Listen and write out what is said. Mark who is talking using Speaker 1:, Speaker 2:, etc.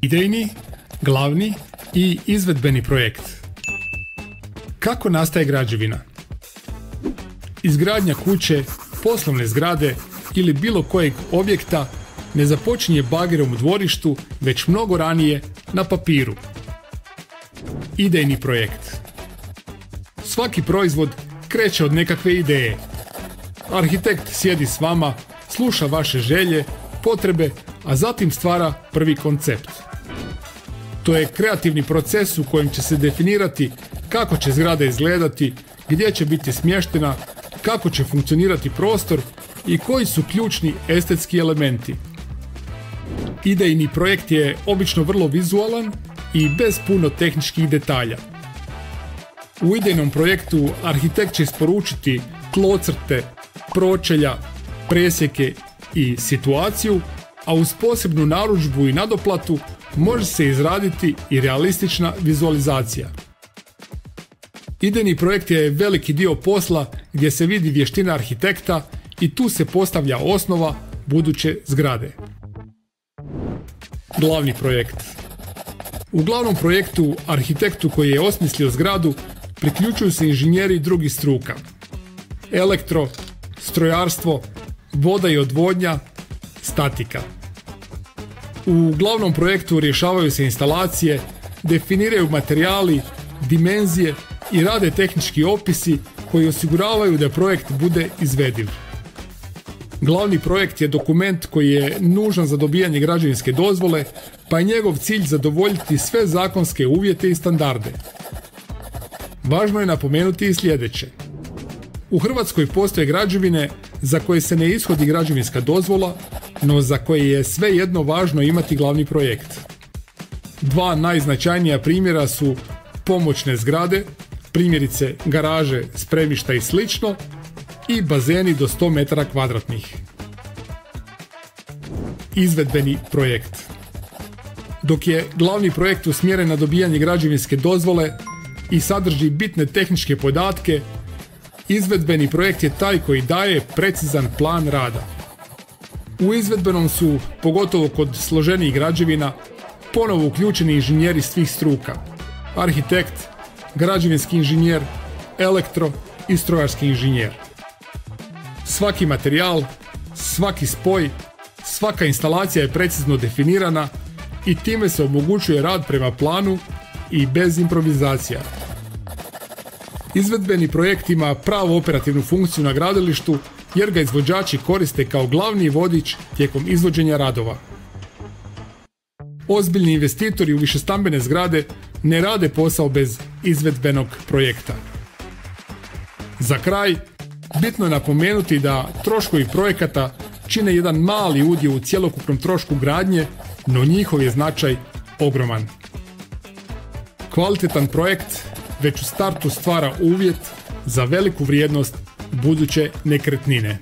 Speaker 1: Idejni, glavni i izvedbeni projekt. Kako nastaje građevina? Izgradnja kuće, poslovne zgrade ili bilo kojeg objekta ne započinje bagerom u dvorištu, već mnogo ranije na papiru. Idejni projekt. Svaki proizvod kreće od nekakve ideje. Arhitekt sjedi s vama, sluša vaše želje, potrebe, a zatim stvara prvi koncept. To je kreativni proces u kojem će se definirati kako će zgrada izgledati, gdje će biti smještena, kako će funkcionirati prostor i koji su ključni estetski elementi. Idejni projekt je obično vrlo vizualan i bez puno tehničkih detalja. U idejnom projektu arhitekt će isporučiti tlocrte, pročelja, presjeke i situaciju, a uz posebnu narudžbu i nadoplatu može se izraditi i realistična vizualizacija. Idejni projekt je veliki dio posla gdje se vidi vještina arhitekta i tu se postavlja osnova buduće zgrade. Glavni projekt U glavnom projektu arhitektu koji je osmislio zgradu priključuju se inženjeri drugih struka. Elektro, strojarstvo, voda i odvodnja, statika. U glavnom projektu rješavaju se instalacije, definiraju materijali, dimenzije i rade tehnički opisi koji osiguravaju da projekt bude izvediv. Glavni projekt je dokument koji je nužan za dobijanje građevinske dozvole, pa je njegov cilj zadovoljiti sve zakonske uvjete i standarde. Važno je napomenuti i sljedeće. U Hrvatskoj postoje građevine za koje se ne ishodi građevinska dozvola, no za koje je svejedno važno imati glavni projekt. Dva najznačajnija primjera su pomoćne zgrade, primjerice garaže, spremišta i slično, i bazeni do 100 metara kvadratnih. Izvedbeni projekt Dok je glavni projekt usmjeren na dobijanje građevinske dozvole i sadrži bitne tehničke podatke, izvedbeni projekt je taj koji daje precizan plan rada. U izvedbenom su, pogotovo kod složenijih građevina, ponovo uključeni inženjeri svih struka. Arhitekt, građevinski inženjer, elektro i strojarski inženjer. Svaki materijal, svaki spoj, svaka instalacija je precizno definirana i time se omogućuje rad prema planu i bez improvizacija. Izvedbeni projekt ima pravu operativnu funkciju na gradilištu jer ga izvođači koriste kao glavni vodič tijekom izvođenja radova. Ozbiljni investitori u višestambene zgrade ne rade posao bez izvedbenog projekta. Za kraj, bitno je napomenuti da troškovi projekata čine jedan mali udio u cjelokupnom trošku gradnje, no njihov je značaj ogroman. Kvalitetan projekt već u startu stvara uvjet za veliku vrijednost buduće nekretnine.